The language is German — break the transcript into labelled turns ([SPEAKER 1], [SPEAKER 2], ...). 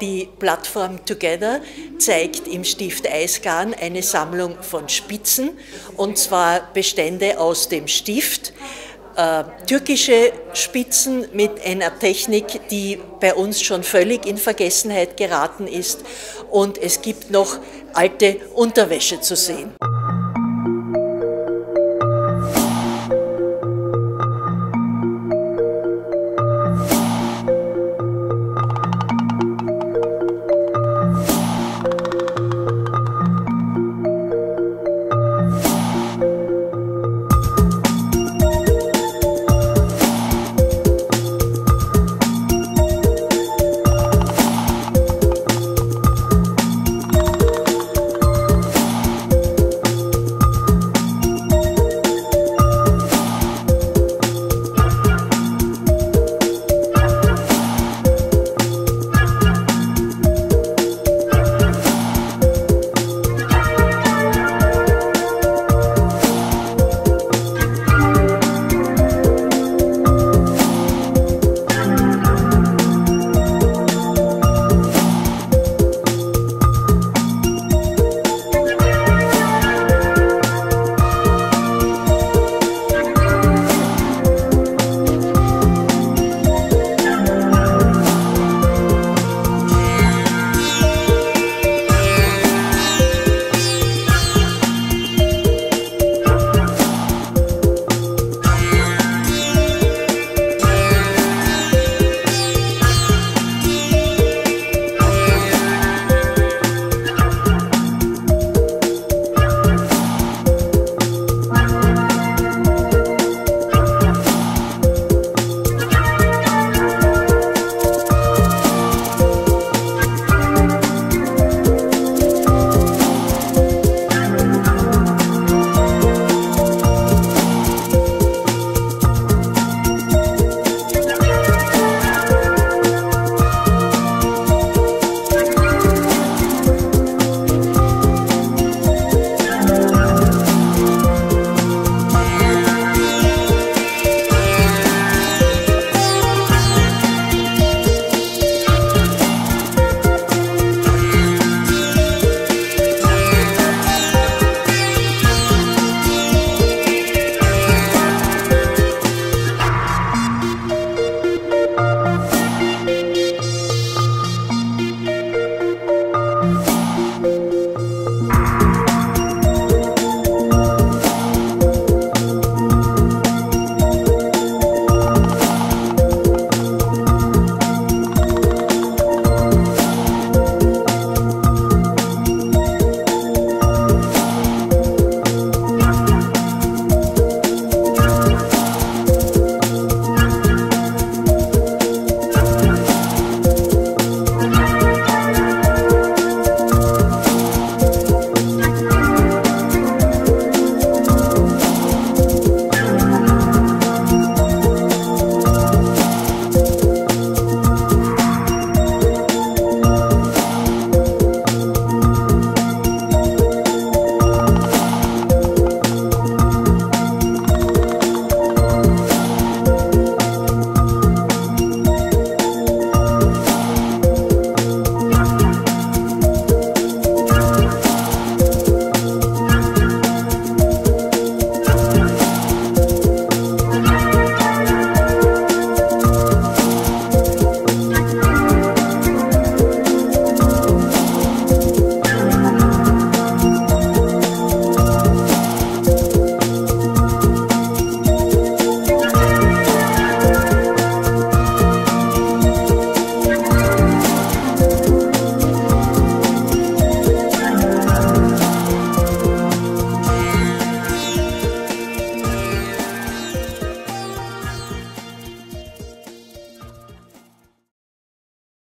[SPEAKER 1] Die Plattform Together zeigt im Stift Eisgarn eine Sammlung von Spitzen, und zwar Bestände aus dem Stift, äh, türkische Spitzen mit einer Technik, die bei uns schon völlig in Vergessenheit geraten ist. Und es gibt noch alte Unterwäsche zu sehen.